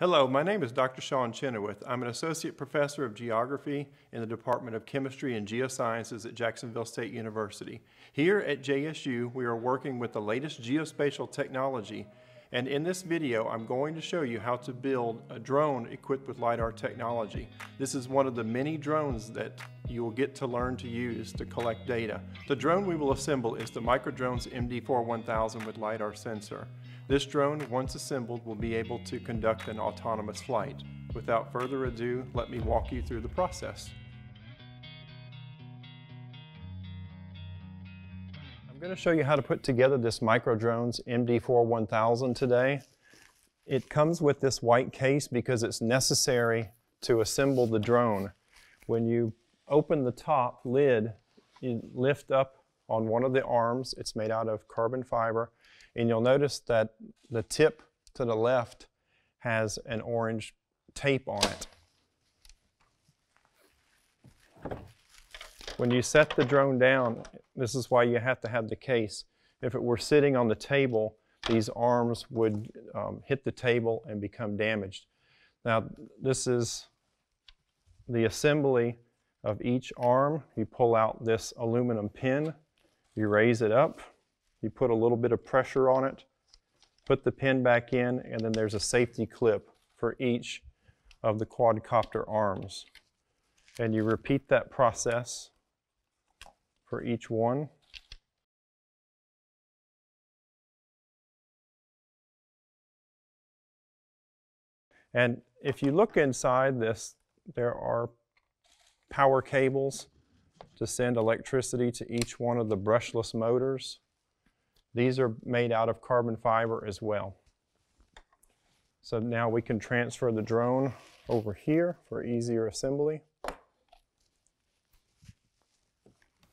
Hello, my name is Dr. Sean Chenoweth. I'm an Associate Professor of Geography in the Department of Chemistry and Geosciences at Jacksonville State University. Here at JSU, we are working with the latest geospatial technology, and in this video, I'm going to show you how to build a drone equipped with LiDAR technology. This is one of the many drones that you will get to learn to use to collect data. The drone we will assemble is the Microdrones MD4 with LiDAR sensor. This drone, once assembled, will be able to conduct an autonomous flight. Without further ado, let me walk you through the process. I'm going to show you how to put together this Microdrones MD4 1000 today. It comes with this white case because it's necessary to assemble the drone. When you open the top lid, you lift up on one of the arms. It's made out of carbon fiber and you'll notice that the tip to the left has an orange tape on it. When you set the drone down, this is why you have to have the case. If it were sitting on the table, these arms would um, hit the table and become damaged. Now, this is the assembly of each arm. You pull out this aluminum pin, you raise it up, you put a little bit of pressure on it, put the pin back in, and then there's a safety clip for each of the quadcopter arms. And you repeat that process for each one. And if you look inside this, there are power cables to send electricity to each one of the brushless motors. These are made out of carbon fiber as well. So now we can transfer the drone over here for easier assembly.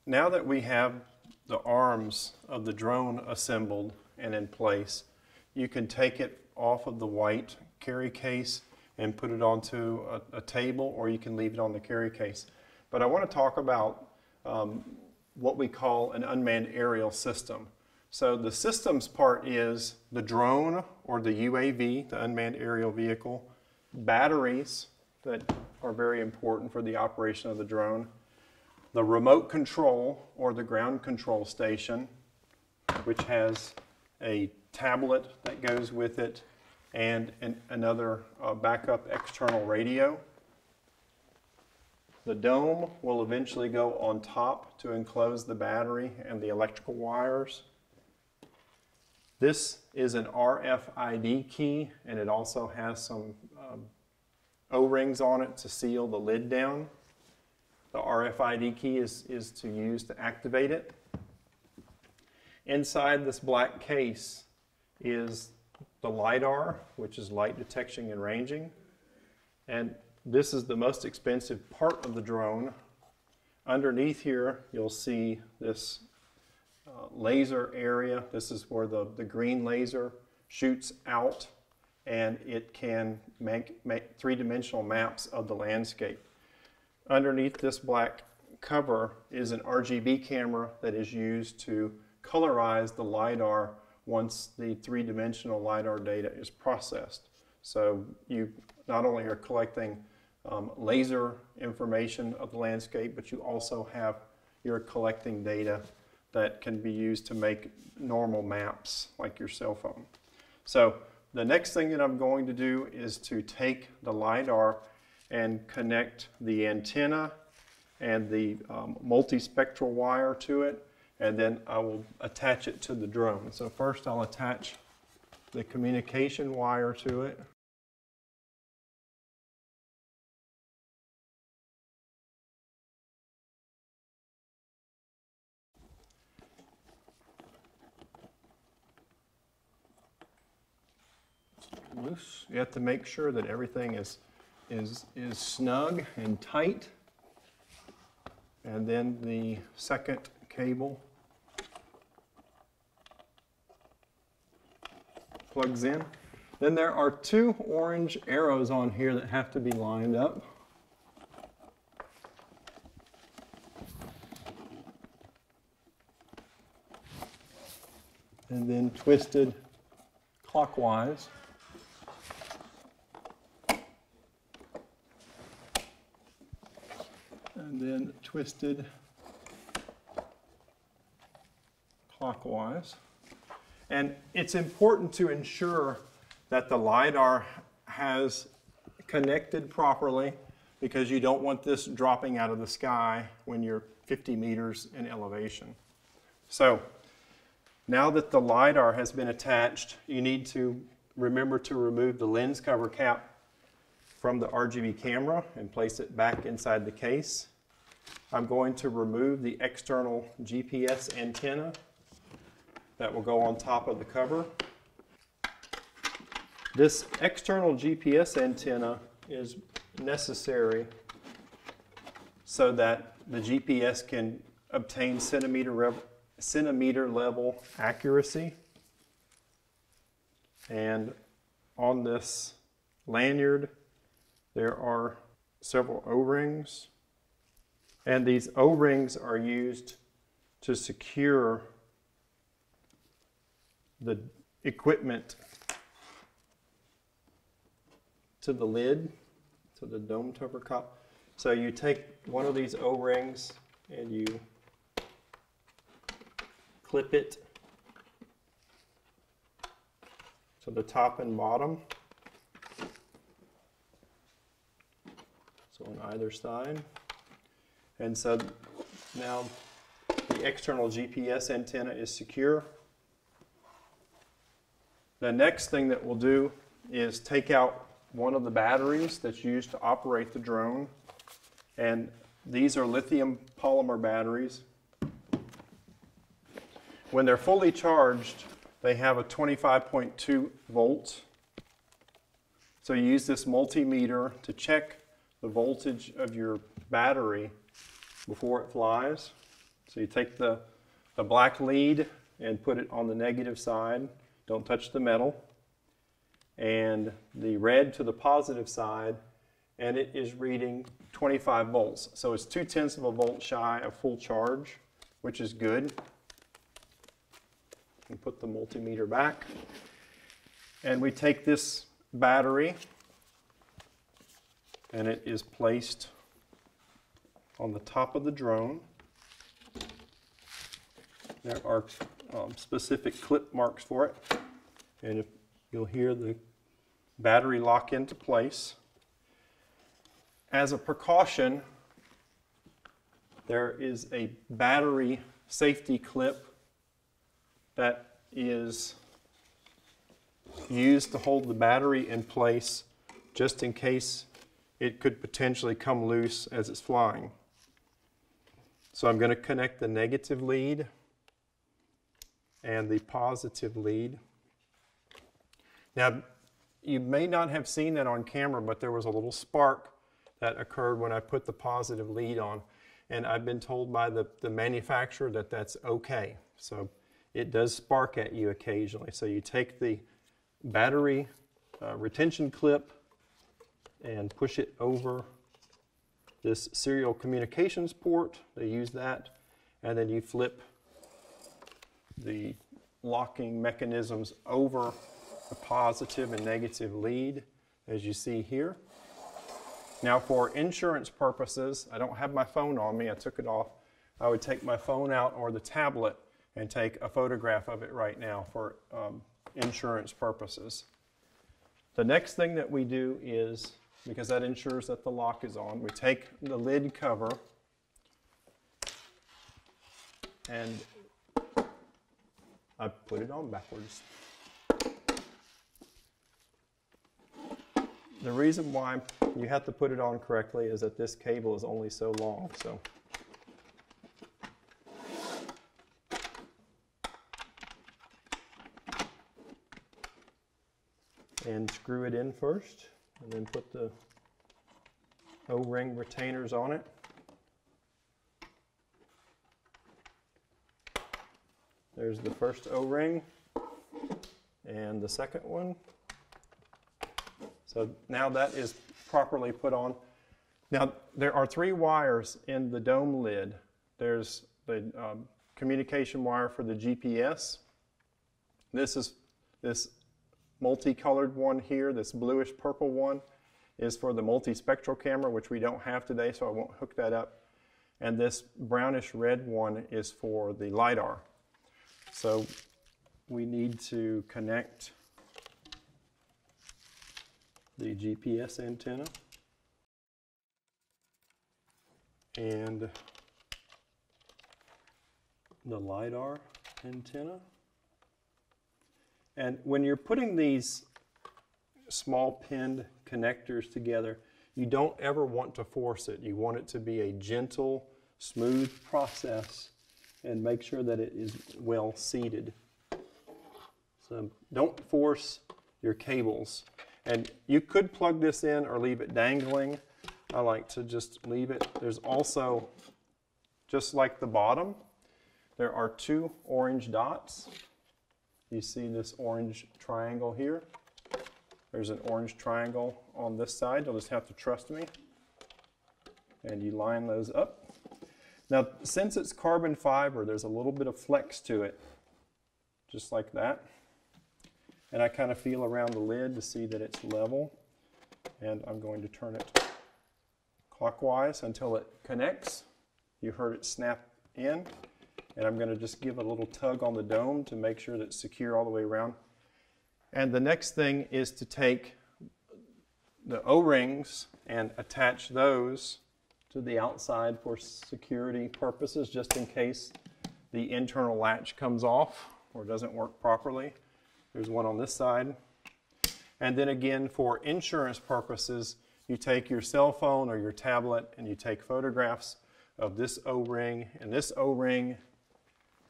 Now that we have the arms of the drone assembled and in place, you can take it off of the white carry case and put it onto a, a table or you can leave it on the carry case. But I want to talk about um, what we call an unmanned aerial system. So the systems part is the drone or the UAV, the unmanned aerial vehicle, batteries that are very important for the operation of the drone, the remote control or the ground control station, which has a tablet that goes with it and an, another uh, backup external radio. The dome will eventually go on top to enclose the battery and the electrical wires. This is an RFID key and it also has some um, O-rings on it to seal the lid down. The RFID key is, is to use to activate it. Inside this black case is the LiDAR, which is light detection and ranging. And this is the most expensive part of the drone. Underneath here, you'll see this uh, laser area. This is where the, the green laser shoots out and it can make, make three-dimensional maps of the landscape. Underneath this black cover is an RGB camera that is used to colorize the LiDAR once the three-dimensional LiDAR data is processed. So you not only are collecting um, laser information of the landscape, but you also have, you're collecting data that can be used to make normal maps like your cell phone. So the next thing that I'm going to do is to take the LiDAR and connect the antenna and the um, multispectral wire to it and then I will attach it to the drone. So first I'll attach the communication wire to it. Loose. You have to make sure that everything is, is, is snug and tight. And then the second cable plugs in. Then there are two orange arrows on here that have to be lined up. And then twisted clockwise. and then twisted clockwise. And it's important to ensure that the LiDAR has connected properly because you don't want this dropping out of the sky when you're 50 meters in elevation. So now that the LiDAR has been attached, you need to remember to remove the lens cover cap from the RGB camera and place it back inside the case. I'm going to remove the external GPS antenna that will go on top of the cover. This external GPS antenna is necessary so that the GPS can obtain centimeter, centimeter level accuracy. And on this lanyard, there are several O-rings. And these O-rings are used to secure the equipment to the lid, to the dome topper cup. So you take one of these O-rings and you clip it to the top and bottom. So on either side. And so now the external GPS antenna is secure. The next thing that we'll do is take out one of the batteries that's used to operate the drone. And these are lithium polymer batteries. When they're fully charged, they have a 25.2 volts. So you use this multimeter to check the voltage of your battery before it flies. So you take the, the black lead and put it on the negative side don't touch the metal. And the red to the positive side, and it is reading 25 volts. So it's two tenths of a volt shy of full charge, which is good. And put the multimeter back. And we take this battery, and it is placed on the top of the drone. There are um, specific clip marks for it. And if you'll hear the battery lock into place. As a precaution, there is a battery safety clip that is used to hold the battery in place just in case it could potentially come loose as it's flying. So I'm going to connect the negative lead and the positive lead. Now, you may not have seen that on camera, but there was a little spark that occurred when I put the positive lead on. And I've been told by the, the manufacturer that that's okay. So it does spark at you occasionally. So you take the battery uh, retention clip and push it over this serial communications port. They use that. And then you flip the locking mechanisms over a positive and negative lead, as you see here. Now for insurance purposes, I don't have my phone on me, I took it off. I would take my phone out or the tablet and take a photograph of it right now for um, insurance purposes. The next thing that we do is, because that ensures that the lock is on, we take the lid cover and I put it on backwards. The reason why you have to put it on correctly is that this cable is only so long. So. And screw it in first, and then put the O-ring retainers on it. There's the first O-ring and the second one. So now that is properly put on. Now there are three wires in the dome lid. There's the um, communication wire for the GPS. This is this multicolored one here, this bluish purple one, is for the multispectral camera, which we don't have today, so I won't hook that up. and this brownish red one is for the LiDAR. So we need to connect the GPS antenna and the LiDAR antenna. And when you're putting these small pinned connectors together, you don't ever want to force it. You want it to be a gentle, smooth process and make sure that it is well seated. So don't force your cables. And you could plug this in or leave it dangling. I like to just leave it. There's also, just like the bottom, there are two orange dots. You see this orange triangle here. There's an orange triangle on this side. You'll just have to trust me. And you line those up. Now, since it's carbon fiber, there's a little bit of flex to it, just like that. And I kind of feel around the lid to see that it's level. And I'm going to turn it clockwise until it connects. You heard it snap in. And I'm going to just give a little tug on the dome to make sure that it's secure all the way around. And the next thing is to take the O-rings and attach those to the outside for security purposes, just in case the internal latch comes off or doesn't work properly. There's one on this side. And then again, for insurance purposes, you take your cell phone or your tablet and you take photographs of this O-ring and this O-ring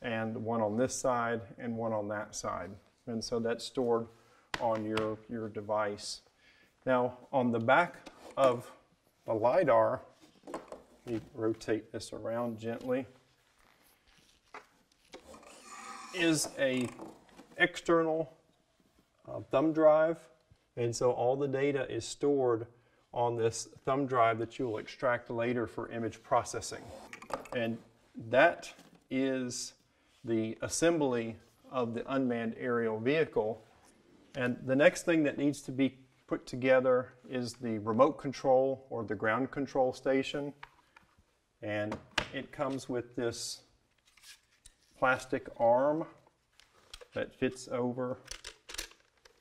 and one on this side and one on that side. And so that's stored on your, your device. Now, on the back of the LiDAR, me rotate this around gently, is a external uh, thumb drive. And so all the data is stored on this thumb drive that you will extract later for image processing. And that is the assembly of the unmanned aerial vehicle. And the next thing that needs to be put together is the remote control or the ground control station. And it comes with this plastic arm that fits over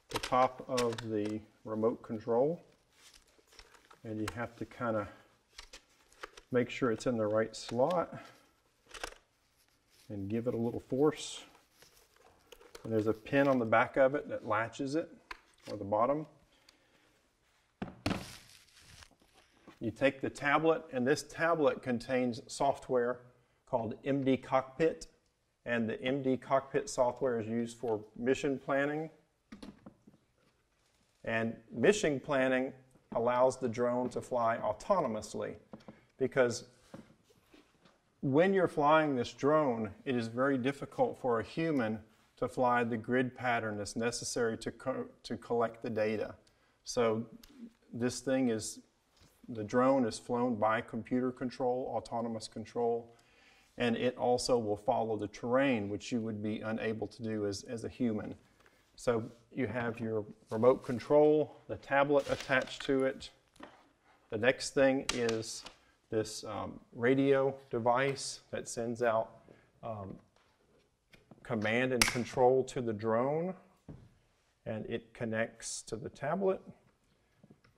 the top of the remote control. And you have to kind of make sure it's in the right slot and give it a little force. And there's a pin on the back of it that latches it, or the bottom. You take the tablet, and this tablet contains software called MD Cockpit, and the MD Cockpit software is used for mission planning. And mission planning allows the drone to fly autonomously because when you're flying this drone, it is very difficult for a human to fly the grid pattern that's necessary to, co- to collect the data. So this thing is, the drone is flown by computer control, autonomous control, and it also will follow the terrain, which you would be unable to do as, as a human. So you have your remote control, the tablet attached to it. The next thing is this um, radio device that sends out um, command and control to the drone, and it connects to the tablet.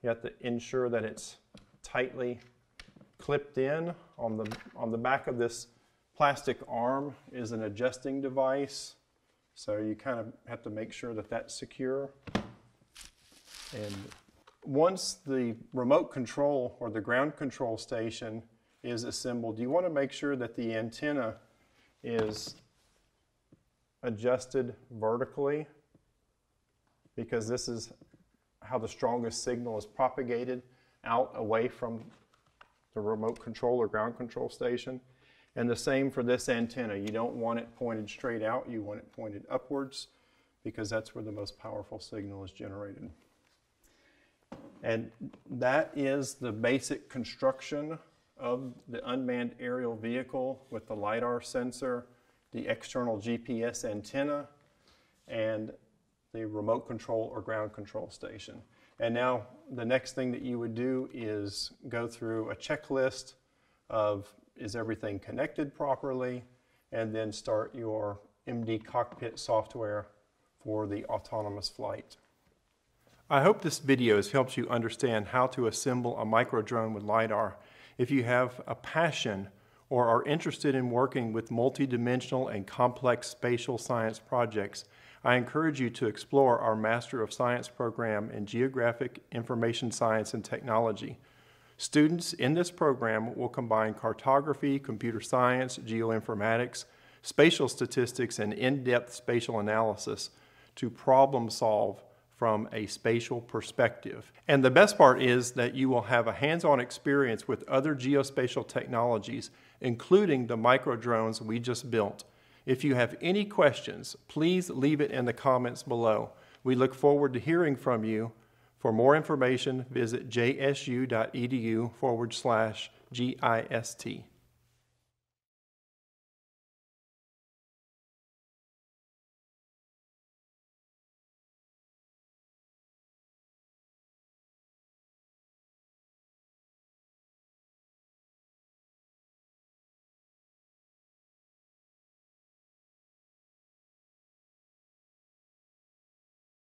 You have to ensure that it's tightly clipped in. On the, on the back of this plastic arm is an adjusting device, so you kind of have to make sure that that's secure. And once the remote control or the ground control station is assembled, you want to make sure that the antenna is adjusted vertically because this is how the strongest signal is propagated out away from the remote control or ground control station. And the same for this antenna. You don't want it pointed straight out, you want it pointed upwards because that's where the most powerful signal is generated. And that is the basic construction of the unmanned aerial vehicle with the LiDAR sensor, the external GPS antenna, and the remote control or ground control station. And now the next thing that you would do is go through a checklist of is everything connected properly, and then start your MD cockpit software for the autonomous flight. I hope this video has helped you understand how to assemble a micro drone with LiDAR. If you have a passion or are interested in working with multidimensional and complex spatial science projects, I encourage you to explore our Master of Science program in Geographic Information Science and Technology. Students in this program will combine cartography, computer science, geoinformatics, spatial statistics, and in-depth spatial analysis to problem solve from a spatial perspective. And the best part is that you will have a hands-on experience with other geospatial technologies, including the micro drones we just built. If you have any questions, please leave it in the comments below. We look forward to hearing from you. For more information, visit jsu.edu forward slash GIST.